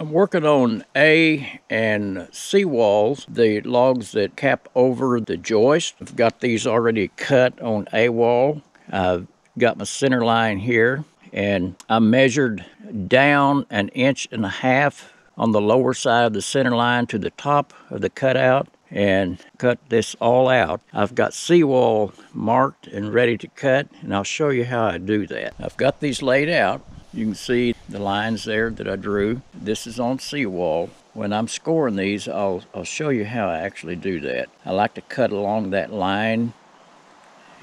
I'm working on A and C walls, the logs that cap over the joist. I've got these already cut on A wall. I've got my center line here and I measured down an inch and a half on the lower side of the center line to the top of the cutout and cut this all out. I've got C-wall marked and ready to cut and I'll show you how I do that. I've got these laid out you can see the lines there that I drew. This is on C-wall. When I'm scoring these, I'll, I'll show you how I actually do that. I like to cut along that line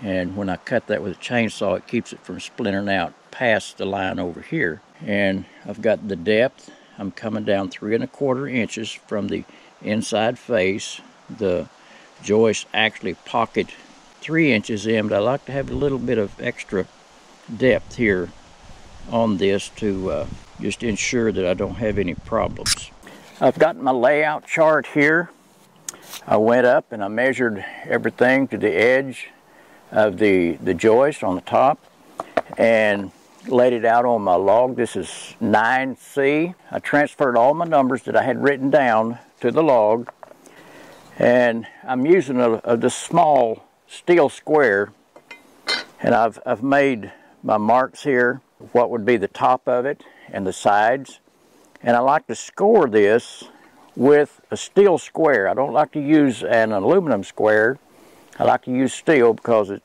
and when I cut that with a chainsaw it keeps it from splintering out past the line over here. And I've got the depth. I'm coming down three and a quarter inches from the inside face. The joist actually pocket three inches in, but I like to have a little bit of extra depth here on this to uh, just ensure that I don't have any problems. I've got my layout chart here. I went up and I measured everything to the edge of the, the joist on the top and laid it out on my log. This is 9C. I transferred all my numbers that I had written down to the log and I'm using a, a this small steel square and I've, I've made my marks here what would be the top of it and the sides. And I like to score this with a steel square. I don't like to use an aluminum square. I like to use steel because it,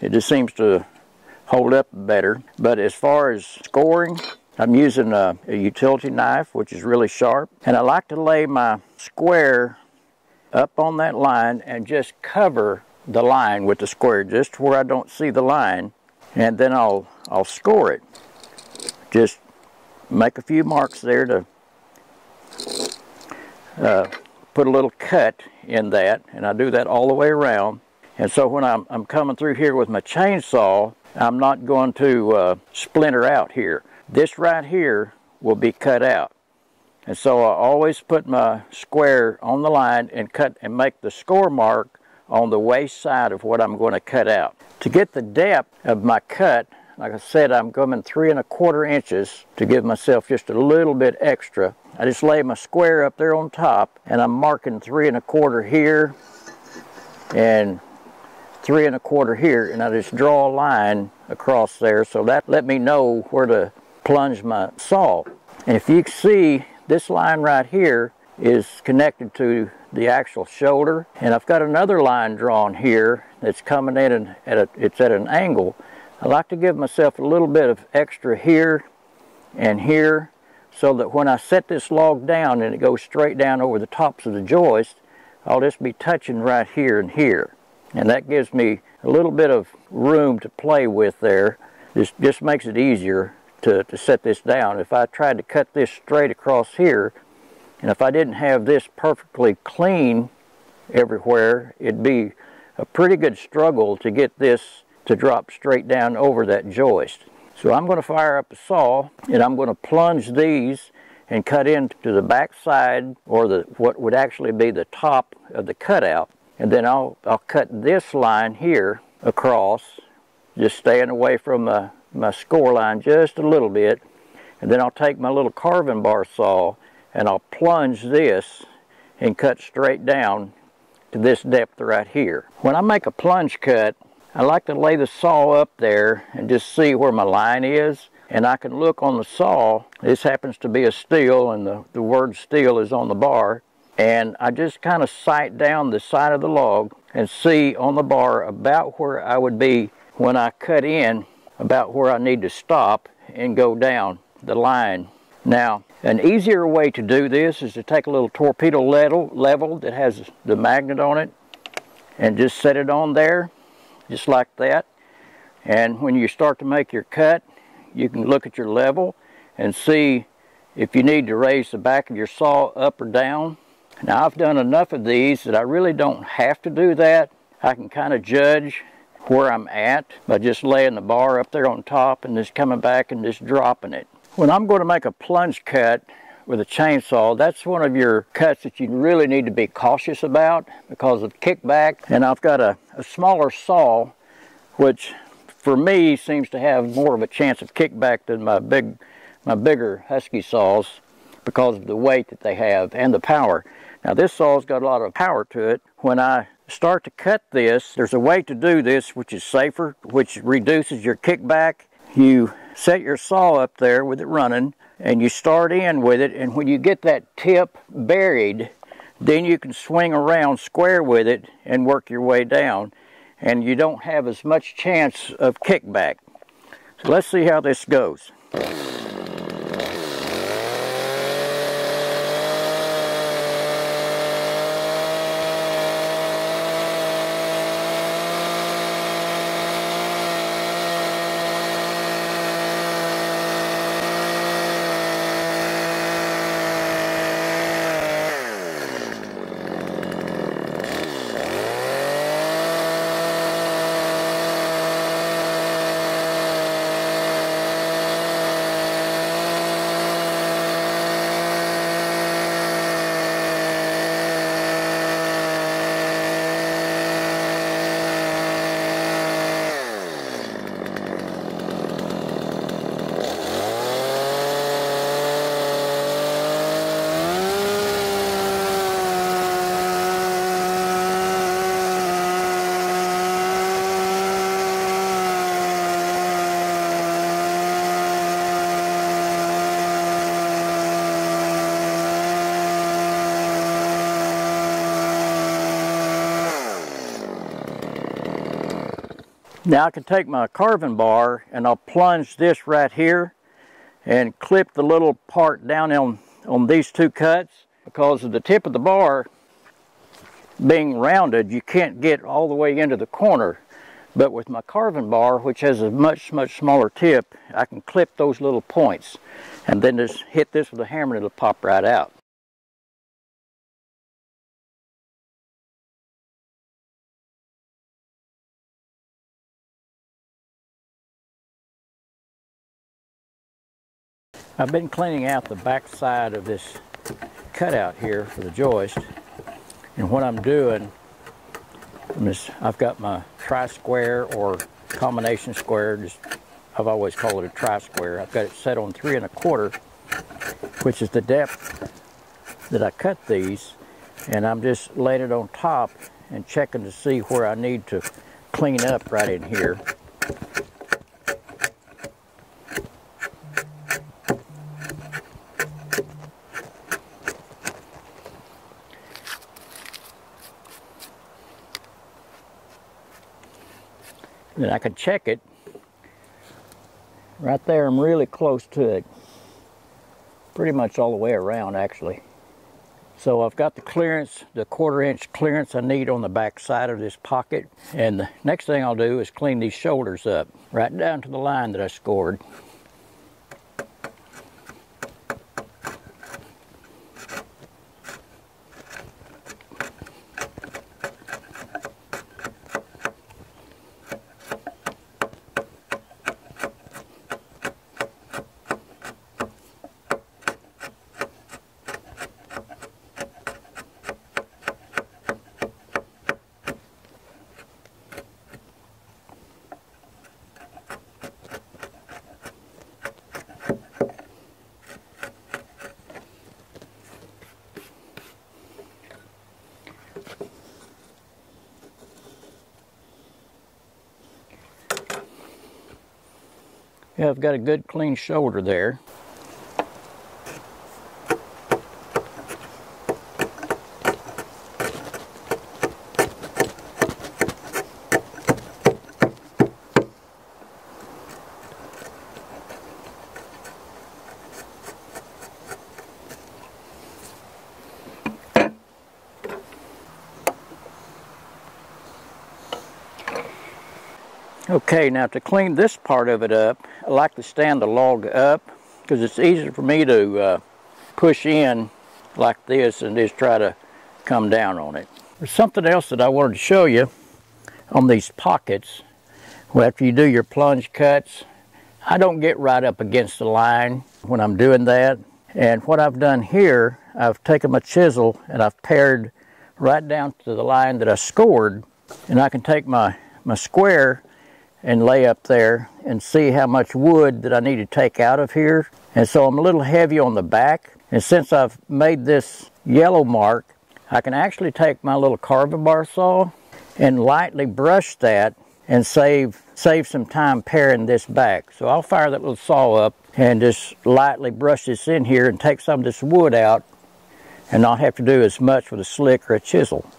it just seems to hold up better. But as far as scoring, I'm using a, a utility knife, which is really sharp. And I like to lay my square up on that line and just cover the line with the square just where I don't see the line and then I'll I'll score it. Just make a few marks there to uh, put a little cut in that and I do that all the way around. And so when I'm, I'm coming through here with my chainsaw I'm not going to uh, splinter out here. This right here will be cut out. And so I always put my square on the line and cut and make the score mark on the waste side of what I'm going to cut out. To get the depth of my cut, like I said, I'm going three and a quarter inches to give myself just a little bit extra. I just lay my square up there on top and I'm marking three and a quarter here and three and a quarter here and I just draw a line across there so that let me know where to plunge my saw. And if you see this line right here is connected to the actual shoulder. And I've got another line drawn here that's coming in at a, it's at an angle. I like to give myself a little bit of extra here and here so that when I set this log down and it goes straight down over the tops of the joist, I'll just be touching right here and here. And that gives me a little bit of room to play with there. This just makes it easier to, to set this down. If I tried to cut this straight across here, and if I didn't have this perfectly clean everywhere, it'd be a pretty good struggle to get this to drop straight down over that joist. So I'm going to fire up a saw and I'm going to plunge these and cut into the back side or the what would actually be the top of the cutout. And then I'll, I'll cut this line here across, just staying away from my, my score line just a little bit. And then I'll take my little carving bar saw and I'll plunge this and cut straight down to this depth right here. When I make a plunge cut, I like to lay the saw up there and just see where my line is. And I can look on the saw, this happens to be a Stihl and the, the word Stihl is on the bar. And I just kind of sight down the side of the log and see on the bar about where I would be when I cut in, about where I need to stop and go down the line. Now, an easier way to do this is to take a little torpedo level, level that has the magnet on it and just set it on there, just like that. And when you start to make your cut, you can look at your level and see if you need to raise the back of your saw up or down. Now I've done enough of these that I really don't have to do that. I can kind of judge where I'm at by just laying the bar up there on top and just coming back and just dropping it. When I'm going to make a plunge cut with a chainsaw, that's one of your cuts that you really need to be cautious about because of kickback. And I've got a, a smaller saw, which for me seems to have more of a chance of kickback than my big, my bigger Husky saws. because of the weight that they have and the power. Now this saw's got a lot of power to it. When I start to cut this, there's a way to do this which is safer, which reduces your kickback. You set your saw up there with it running and you start in with it and when you get that tip buried, then you can swing around square with it and work your way down and you don't have as much chance of kickback. So let's see how this goes. Now I can take my carving bar and I'll plunge this right here and clip the little part down on, on these two cuts because of the tip of the bar being rounded you can't get all the way into the corner but with my carving bar which has a much much smaller tip I can clip those little points and then just hit this with a hammer and it'll pop right out. I've been cleaning out the back side of this cutout here for the joist and what I'm doing is I've got my tri-square or combination square just I've always called it a tri-square. I've got it set on three and a quarter which is the depth that I cut these and I'm just laying it on top and checking to see where I need to clean up right in here then I can check it. Right there, I'm really close to it. Pretty much all the way around, actually. So I've got the clearance, the quarter inch clearance I need on the back side of this pocket. And the next thing I'll do is clean these shoulders up, right down to the line that I scored. Yeah, I've got a good clean shoulder there. Okay, now to clean this part of it up, I like to stand the log up because it's easier for me to uh, push in like this and just try to come down on it. There's something else that I wanted to show you on these pockets. Well, after you do your plunge cuts, I don't get right up against the line when I'm doing that. And what I've done here, I've taken my chisel and I've pared right down to the line that I scored. And I can take my, my square and lay up there and see how much wood that I need to take out of here. And so I'm a little heavy on the back And since I've made this yellow mark, I can actually take my little carving bar saw and lightly brush that and save save some time paring this back. So I'll fire that little saw up and just lightly brush this in here and take some of this wood out and not have to do as much with a slick or a chisel.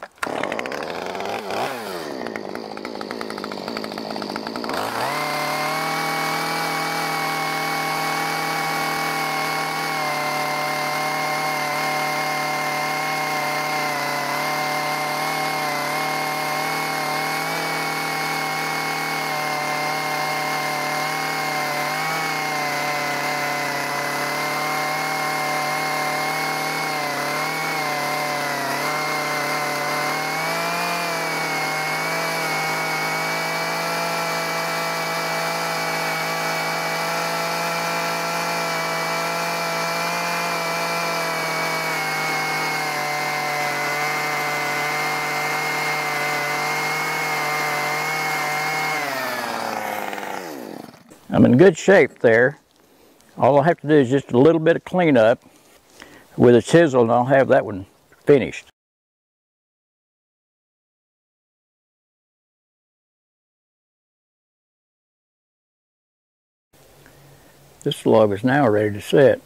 I'm in good shape there. All I have to do is just a little bit of cleanup with a chisel and I'll have that one finished. This log is now ready to set.